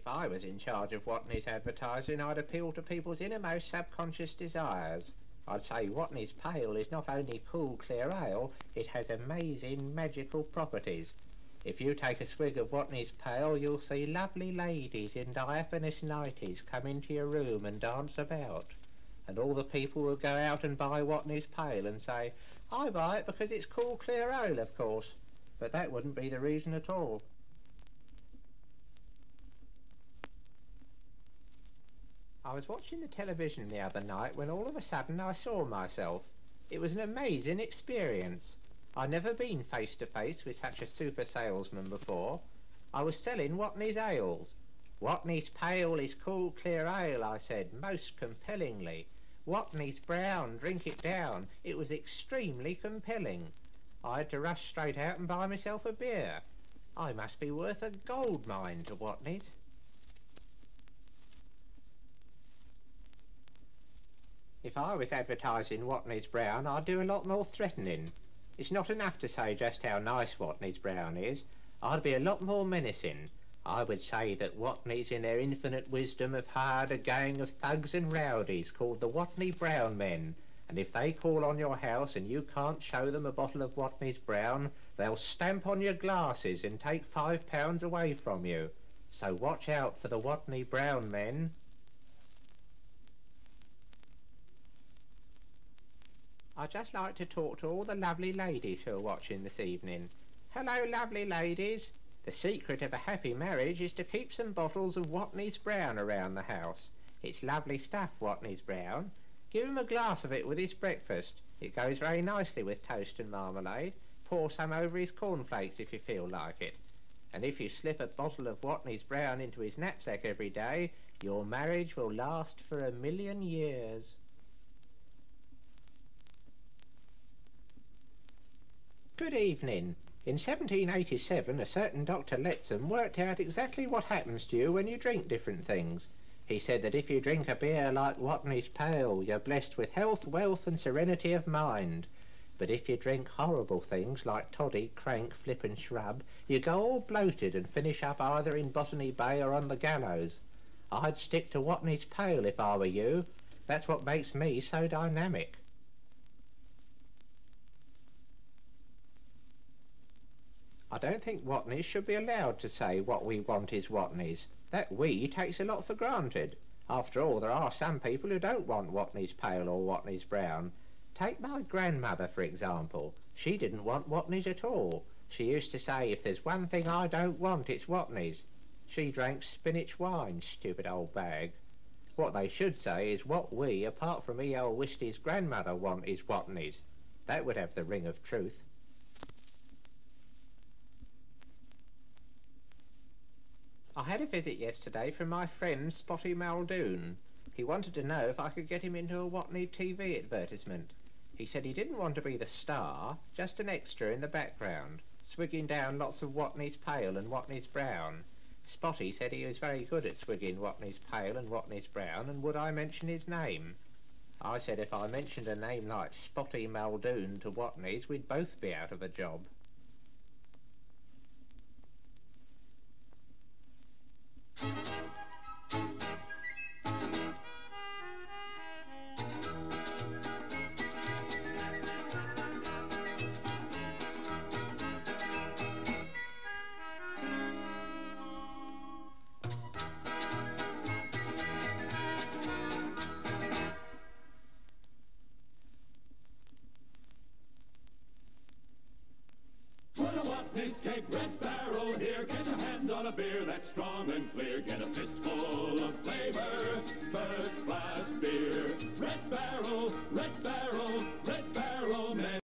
If I was in charge of Watney's advertising, I'd appeal to people's innermost subconscious desires. I'd say Watney's Pale is not only cool, clear ale, it has amazing magical properties. If you take a swig of Watney's Pale, you'll see lovely ladies in diaphanous nighties come into your room and dance about. And all the people will go out and buy Watney's Pale and say, I buy it because it's cool, clear ale, of course. But that wouldn't be the reason at all. I was watching the television the other night when all of a sudden I saw myself. It was an amazing experience. I'd never been face to face with such a super salesman before. I was selling Watney's ales. Watney's pale is cool clear ale, I said, most compellingly. Watney's brown, drink it down. It was extremely compelling. I had to rush straight out and buy myself a beer. I must be worth a gold mine to Watney's. If I was advertising Watney's Brown, I'd do a lot more threatening. It's not enough to say just how nice Watney's Brown is. I'd be a lot more menacing. I would say that Watney's in their infinite wisdom have hired a gang of thugs and rowdies called the Watney Brown Men, and if they call on your house and you can't show them a bottle of Watney's Brown, they'll stamp on your glasses and take five pounds away from you. So watch out for the Watney Brown Men. I'd just like to talk to all the lovely ladies who are watching this evening. Hello, lovely ladies. The secret of a happy marriage is to keep some bottles of Watney's Brown around the house. It's lovely stuff, Watney's Brown. Give him a glass of it with his breakfast. It goes very nicely with toast and marmalade. Pour some over his cornflakes if you feel like it. And if you slip a bottle of Watney's Brown into his knapsack every day, your marriage will last for a million years. Good evening. In 1787, a certain Dr. Lettsom worked out exactly what happens to you when you drink different things. He said that if you drink a beer like Watney's Pale, you're blessed with health, wealth, and serenity of mind. But if you drink horrible things like toddy, crank, flip, and shrub, you go all bloated and finish up either in Botany Bay or on the gallows. I'd stick to Watney's Pale if I were you. That's what makes me so dynamic. Don't think Watneys should be allowed to say what we want is Watneys. That we takes a lot for granted. After all, there are some people who don't want Watneys pale or Watneys brown. Take my grandmother, for example. She didn't want Watneys at all. She used to say, if there's one thing I don't want, it's Watneys. She drank spinach wine, stupid old bag. What they should say is what we, apart from E.L. Wistey's grandmother, want is Watneys. That would have the ring of truth. I had a visit yesterday from my friend Spotty Muldoon. He wanted to know if I could get him into a Watney TV advertisement. He said he didn't want to be the star, just an extra in the background, swigging down lots of Watney's Pale and Watney's Brown. Spotty said he was very good at swigging Watney's Pale and Watney's Brown, and would I mention his name? I said if I mentioned a name like Spotty Muldoon to Watney's, we'd both be out of a job. keg, red barrel here. Get your hands on a beer that's strong and clear. Get a fistful of flavor, first class beer. Red barrel, red barrel.